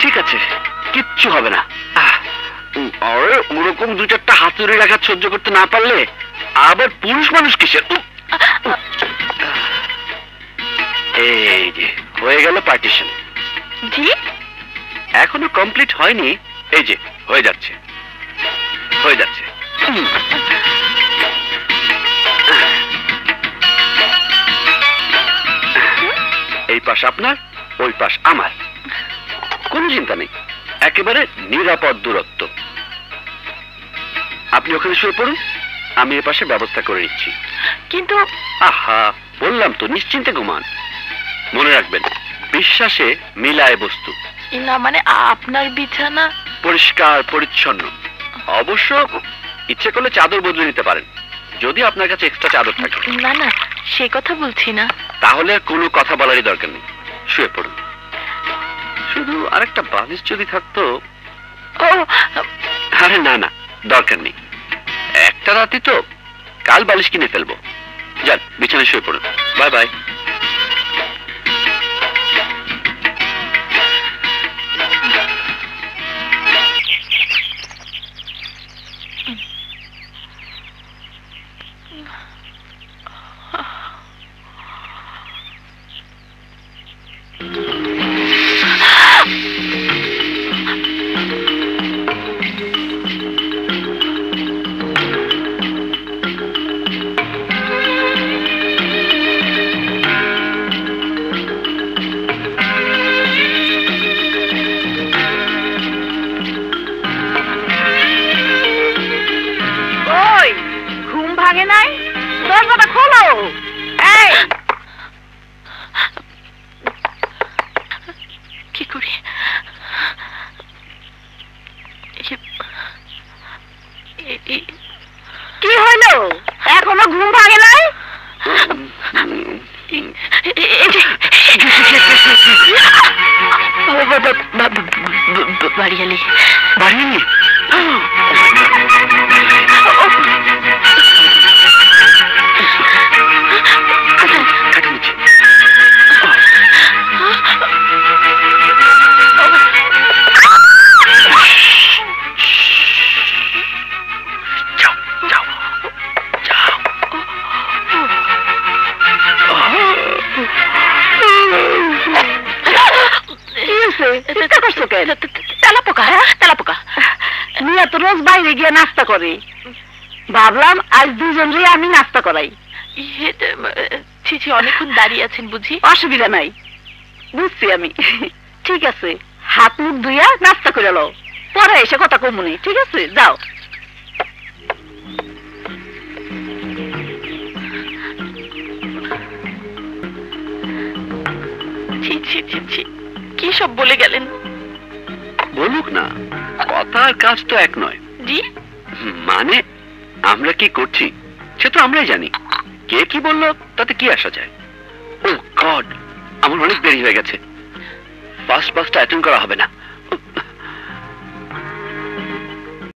ঠিক আছে কিচ্ছু হবে না। ওরকম দু চারটা হাতুড়ি রাখা সহ্য করতে না পারলে আবার পুরুষ মানুষ কিসের। এই যে হয়ে গেল পার্টিশন জি? এখনও কমপ্লিট হয়নি এই যে হয়ে যাচ্ছে হয়ে যাচ্ছে। পাশ আপনার ওই পাশ আমার। কোনো চিন্তা নেই একেবারে নিরাপদ দূরত্ব। আপনি ওখানে শুয়ে পড়ুন আমি এ পাশে ব্যবস্থা করে নিচ্ছি। কিন্তু আহা বললাম তো নিশ্চিন্তে ঘুমান। মনে রাখবেন বিশ্বাসে মিলায় বস্তু। না মানে আপনার বিছানা? পরিষ্কার পরিচ্ছন্ন। অবশ্য ইচ্ছে করলে চাদর বদলে নিতে পারেন যদি আপনার কাছে এক্সট্রা চাদর থাকে। না না সে কথা বলছি না। তাহলে আর কোনো কথা বলারই দরকার নেই। শুয়ে পড়ুন। শুধু আরেকটা বালিশ যদি থাকতো। ও। আরে না না দরকার নেই। একটা রাতে তো কাল বালিশ কিনে ফেলব। যান বিছানায় শুয়ে পড়ুন। Bye bye. ওই ভাঙে নাই? দরজাটা খোলো। এই! কি করি? কি হইল? এখনও ঘুম ভাঙে নাই? বাড়িয়ালি বাড়িয়ে তেলা পোকা তেলা পোকা। মিয়া তো রোজ বাইরে গিয়ে নাস্তা করে। ভাবলাম আজ দুজন আমি নাস্তা করাই। ইয়ে, ছি ছি অনেকক্ষণ দাঁড়িয়ে আছেন বুঝি? অসুবিধা নাই। বুঝছি আমি। ঠিক আছে হাত মুখ ধুইয়া নাস্তা করে পরে এসে কথা কমুনি ঠিক আছে? যাও। ছি ছি ছি ছি। কি সব বলে গেলেন? বলুক না কথা আর কাজ তো এক নয়। জি? মানে আমরা কি করছি সে তো আমরাই জানি। কে কি বলল তাতে কি আসা যায়? ও গড আমার অনেক দেরি হয়ে গেছে। ফার্স্ট বাসটা অ্যাটেন্ড করা হবে না।